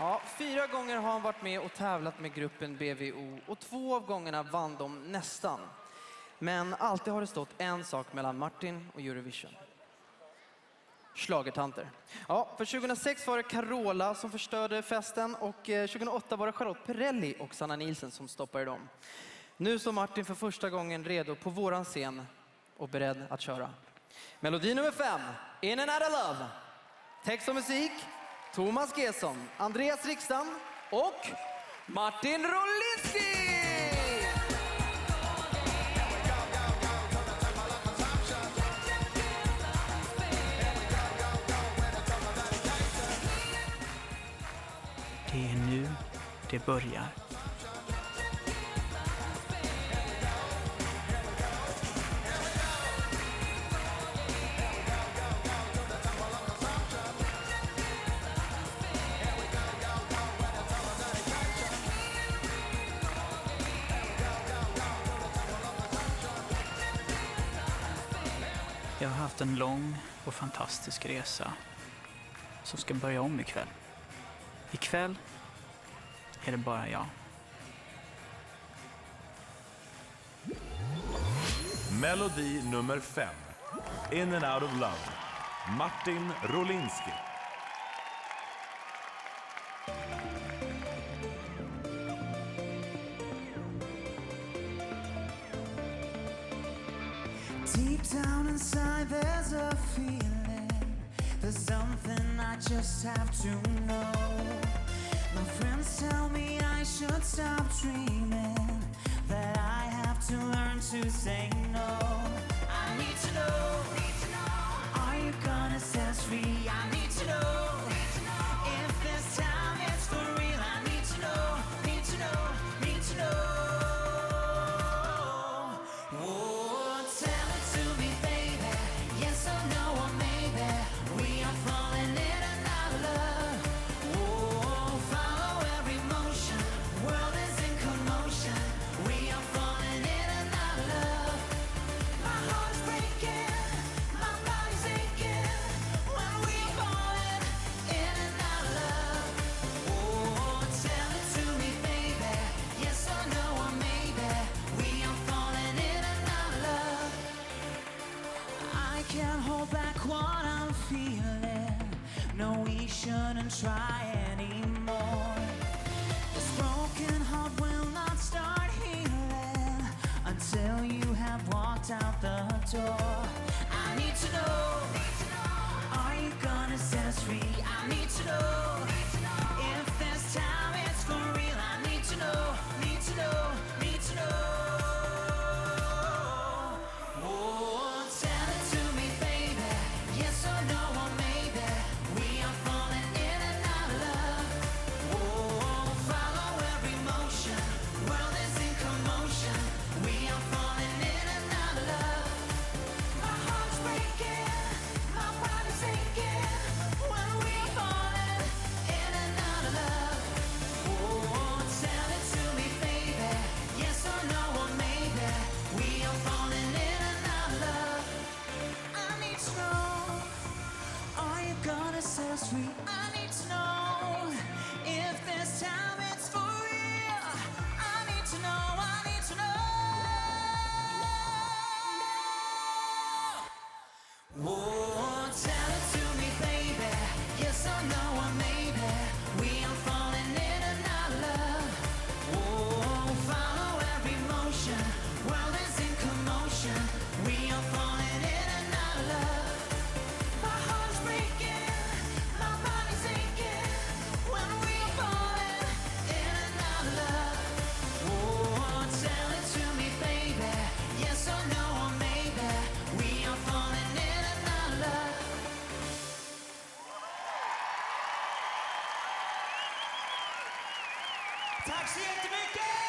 Ja, fyra gånger har han varit med och tävlat med gruppen BVO och två av gångerna vann de nästan. Men alltid har det stått en sak mellan Martin och Eurovision. Schlagertanter. Ja, för 2006 var det Carola som förstörde festen och eh, 2008 var det Charlotte Perrelli och Sanna Nielsen som stoppade dem. Nu står Martin för första gången redo på våran scen och beredd att köra. Melodi nummer fem, In and out of love. Text och musik, Thomas Gesson, Andreas Riksdam och Martin Rolinski! Det är nu det börjar. Jag har haft en lång och fantastisk resa som ska börja om ikväll. Ikväll är det bara jag. Melodi nummer fem. In and out of love. Martin Rolinski. Deep down inside, there's a feeling. There's something I just have to know. My friends tell me I should stop dreaming. That I have to learn to say no. I need to know. Need to know. Are you gonna set us free? I shouldn't try anymore. This broken heart will not start healing until you have walked out the door. I need to know. Tack så jättemycket!